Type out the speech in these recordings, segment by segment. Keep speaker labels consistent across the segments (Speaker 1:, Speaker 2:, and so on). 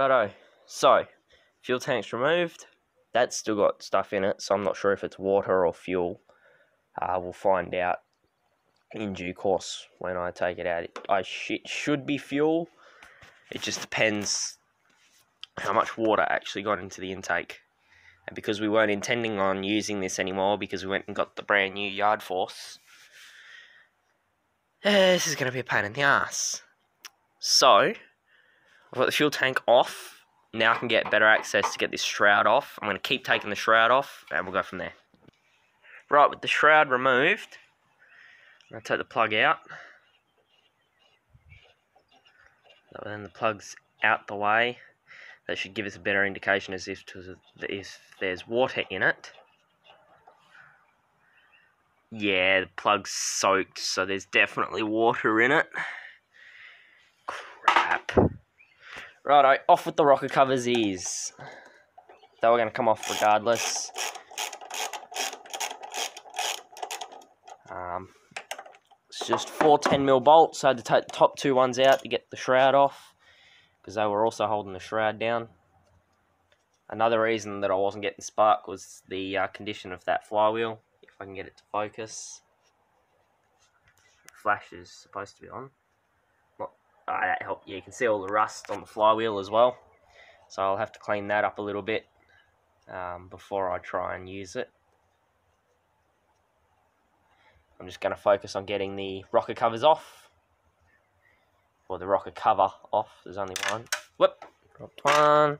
Speaker 1: Righto, so fuel tank's removed. That's still got stuff in it, so I'm not sure if it's water or fuel. Uh, we'll find out in due course when I take it out. I sh it should be fuel. It just depends how much water actually got into the intake. And because we weren't intending on using this anymore because we went and got the brand new yard force, eh, this is going to be a pain in the ass. So, I've got the fuel tank off now I can get better access to get this shroud off. I'm going to keep taking the shroud off, and we'll go from there. Right, with the shroud removed, I'm going to take the plug out. Then the plug's out the way. That should give us a better indication as if, to, if there's water in it. Yeah, the plug's soaked, so there's definitely water in it. Crap. Righto, off with the rocker covers is. They were going to come off regardless. Um, it's just four 10mm bolts. I had to take the top two ones out to get the shroud off. Because they were also holding the shroud down. Another reason that I wasn't getting spark was the uh, condition of that flywheel. If I can get it to focus. flash is supposed to be on uh, that help. Yeah, you can see all the rust on the flywheel as well. So I'll have to clean that up a little bit um, before I try and use it. I'm just going to focus on getting the rocker covers off. Or the rocker cover off. There's only one. Whoop. Dropped one.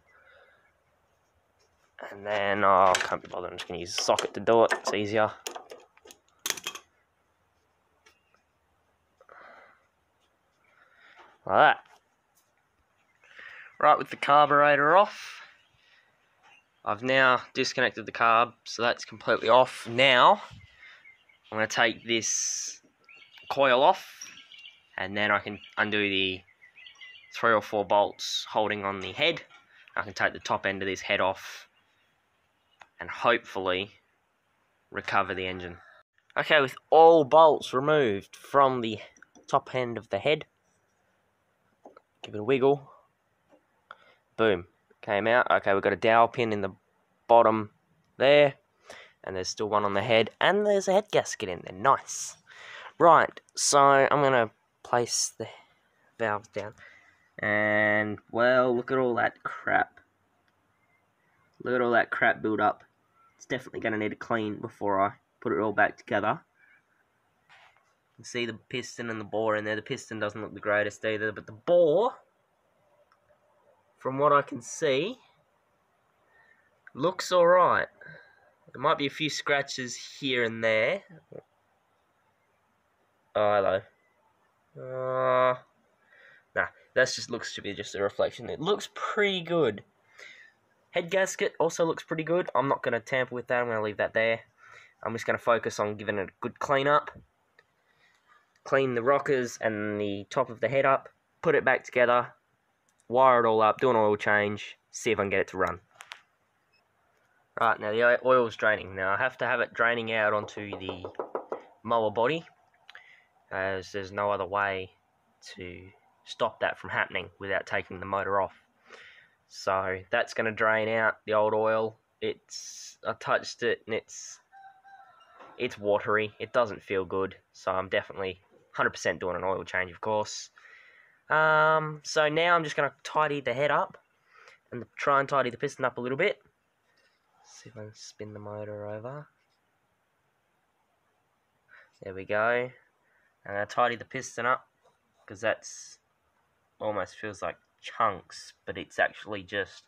Speaker 1: And then, oh, I can't be bothered. I'm just going to use a socket to do it. It's easier. Like that. Right, with the carburetor off, I've now disconnected the carb, so that's completely off. Now, I'm going to take this coil off, and then I can undo the three or four bolts holding on the head. I can take the top end of this head off, and hopefully recover the engine. Okay, with all bolts removed from the top end of the head, Give it a wiggle. Boom. Came out. Okay, we've got a dowel pin in the bottom there. And there's still one on the head. And there's a head gasket in there. Nice. Right, so I'm going to place the valves down. And, well, look at all that crap. Look at all that crap build up. It's definitely going to need a clean before I put it all back together see the piston and the bore in there. The piston doesn't look the greatest either, but the bore, from what I can see, looks alright. There might be a few scratches here and there. Oh, hello. Uh, nah, that just looks to be just a reflection. It looks pretty good. Head gasket also looks pretty good. I'm not going to tamper with that. I'm going to leave that there. I'm just going to focus on giving it a good clean up clean the rockers and the top of the head up, put it back together, wire it all up, do an oil change, see if I can get it to run. Right, now the oil's draining. Now I have to have it draining out onto the mower body, as there's no other way to stop that from happening without taking the motor off. So that's going to drain out the old oil. It's I touched it and it's it's watery. It doesn't feel good. So I'm definitely 100% doing an oil change, of course. Um, so now I'm just going to tidy the head up and try and tidy the piston up a little bit. see if I can spin the motor over. There we go. I'm going to tidy the piston up because that's almost feels like chunks, but it's actually just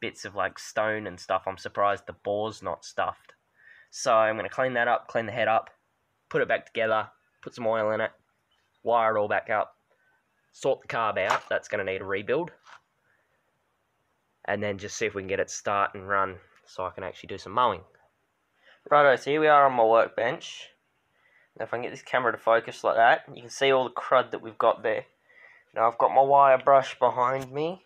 Speaker 1: bits of like stone and stuff. I'm surprised the bore's not stuffed. So I'm going to clean that up, clean the head up, put it back together, put some oil in it, wire it all back up, sort the carb out, that's going to need a rebuild, and then just see if we can get it start and run so I can actually do some mowing. Righto, so here we are on my workbench. Now if I can get this camera to focus like that, you can see all the crud that we've got there. Now I've got my wire brush behind me.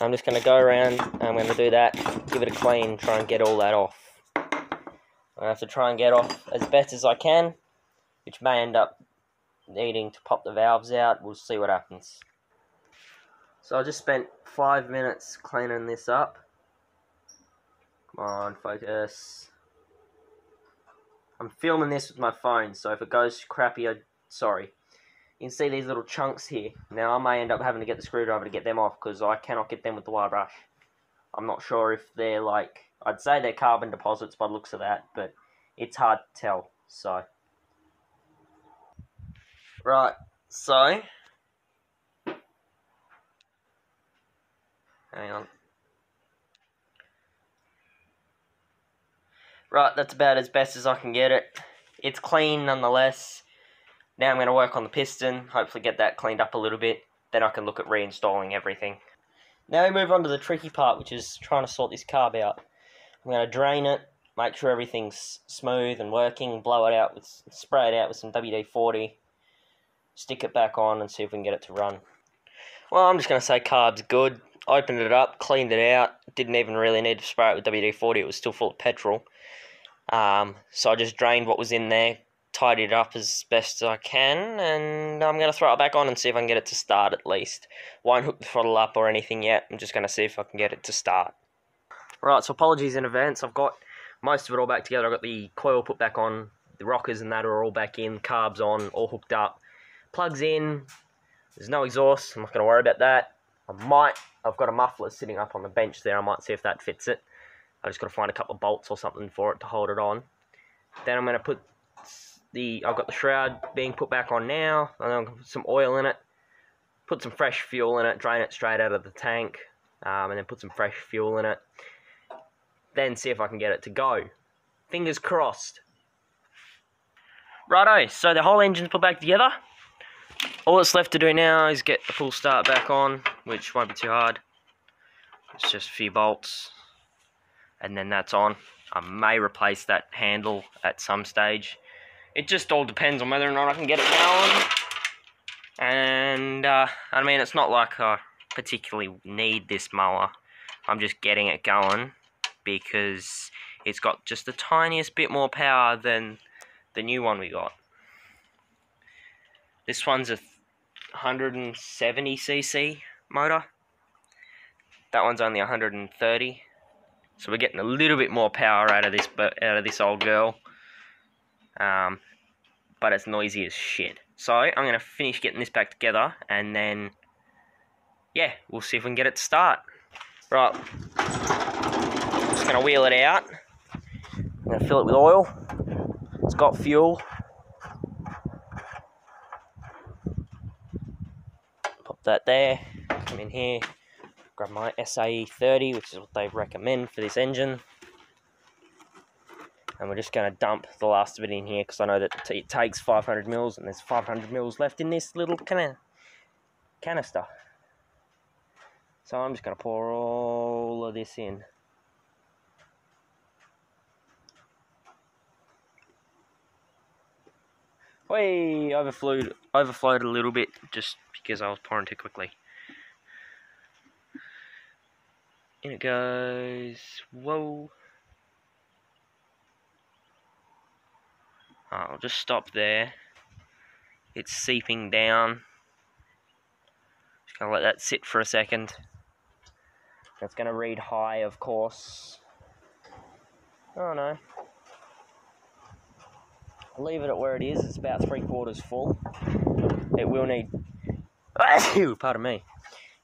Speaker 1: I'm just going to go around, I'm going to do that, give it a clean, try and get all that off. I have to try and get off as best as I can which may end up needing to pop the valves out. We'll see what happens. So I just spent five minutes cleaning this up. Come on, focus. I'm filming this with my phone, so if it goes crappy, I sorry. You can see these little chunks here. Now I may end up having to get the screwdriver to get them off because I cannot get them with the wire brush. I'm not sure if they're like I'd say they're carbon deposits by the looks of that, but it's hard to tell. So right, so hang on. Right, that's about as best as I can get it. It's clean nonetheless. Now I'm going to work on the piston, hopefully get that cleaned up a little bit. Then I can look at reinstalling everything. Now we move on to the tricky part, which is trying to sort this carb out. I'm going to drain it, make sure everything's smooth and working, blow it out, with spray it out with some WD-40, stick it back on and see if we can get it to run. Well, I'm just going to say carb's good. Opened it up, cleaned it out, didn't even really need to spray it with WD-40, it was still full of petrol. Um, so I just drained what was in there, tidied it up as best as I can, and I'm going to throw it back on and see if I can get it to start at least. Won't hook the throttle up or anything yet, I'm just going to see if I can get it to start. Right, so apologies in advance, I've got most of it all back together, I've got the coil put back on, the rockers and that are all back in, carbs on, all hooked up. Plugs in, there's no exhaust, I'm not going to worry about that. I might, I've got a muffler sitting up on the bench there, I might see if that fits it. I just got to find a couple of bolts or something for it to hold it on. Then I'm going to put the, I've got the shroud being put back on now. I'm going to put some oil in it, put some fresh fuel in it, drain it straight out of the tank, um, and then put some fresh fuel in it. Then see if I can get it to go. Fingers crossed. Righto, so the whole engine's put back together. All that's left to do now is get the pull start back on, which won't be too hard. It's just a few bolts, and then that's on. I may replace that handle at some stage. It just all depends on whether or not I can get it going. And, uh, I mean, it's not like I particularly need this mower. I'm just getting it going because it's got just the tiniest bit more power than the new one we got. This one's a 170cc motor. That one's only 130. So we're getting a little bit more power out of this but out of this old girl. Um, but it's noisy as shit. So I'm going to finish getting this back together and then, yeah, we'll see if we can get it to start. Right, just going to wheel it out. I'm going to fill it with oil. It's got fuel. That there. Come in here grab my SAE 30, which is what they recommend for this engine. And we're just going to dump the last of it in here because I know that it takes 500 mils and there's 500 mils left in this little can canister. So I'm just going to pour all of this in. Way overflowed, overflowed a little bit just because I was pouring too quickly. In it goes. Whoa. Ah, I'll just stop there. It's seeping down. Just gonna let that sit for a second. That's gonna read high, of course. Oh no. Leave it at where it is. It's about three quarters full. It will need. Pardon me.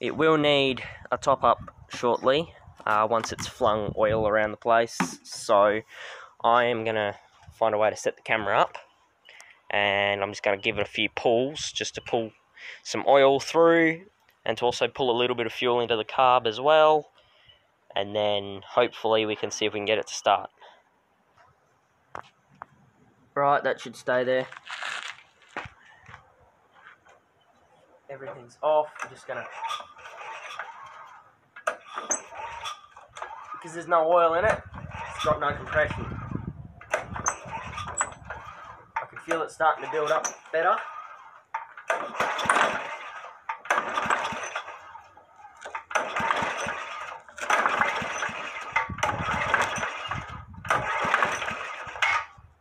Speaker 1: It will need a top up shortly uh, once it's flung oil around the place. So I am going to find a way to set the camera up and I'm just going to give it a few pulls just to pull some oil through and to also pull a little bit of fuel into the carb as well and then hopefully we can see if we can get it to start. Right, that should stay there. Everything's off. I'm just going to because there's no oil in it, it's got no compression. I can feel it starting to build up better.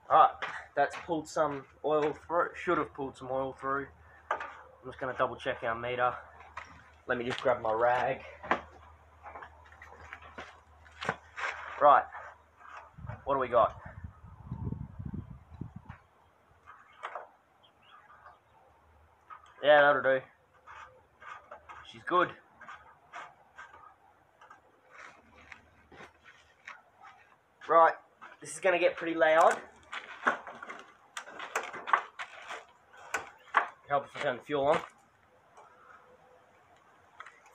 Speaker 1: Alright, that's pulled some oil through, should have pulled some oil through. I'm just going to double check our meter. Let me just grab my rag. Right. What do we got? Yeah, that'll do. She's good. Right, this is going to get pretty loud. Help I turn the fuel on.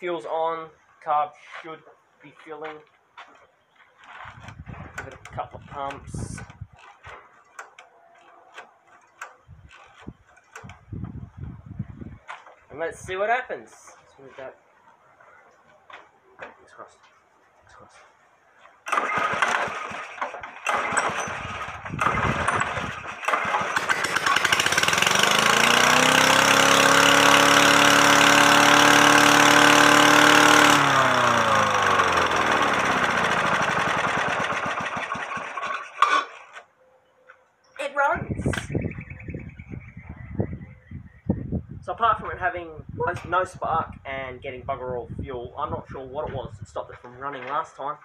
Speaker 1: Fuel's on, carb should be filling. Give it a couple of pumps. And let's see what happens. Let's move that. Fingers crossed. Fingers crossed. It runs. So apart from it having no, spark and getting bugger all fuel, I'm not sure what it was that stopped it from running last time.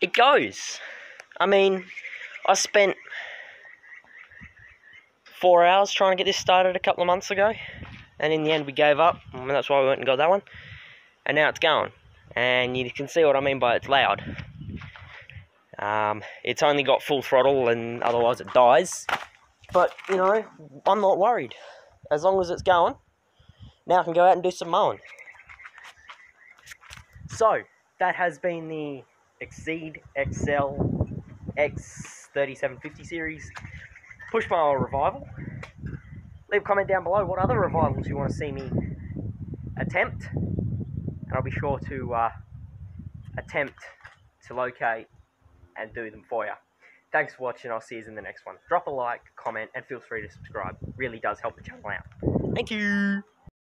Speaker 1: It goes. I mean, I spent four hours trying to get this started a couple of months ago, and in the end we gave up, and that's why we went and got that one. And now it's going, and you can see what I mean by it's loud. Um, it's only got full throttle, and otherwise it dies. But you know, I'm not worried. As long as it's going, now I can go out and do some mowing. So that has been the Exceed XL X3750 series push mower revival. Leave a comment down below what other revivals you want to see me attempt, and I'll be sure to uh, attempt to locate and do them for you. Thanks for watching. I'll see you in the next one. Drop a like, comment, and feel free to subscribe. Really does help the channel out. Thank you.